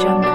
jungle.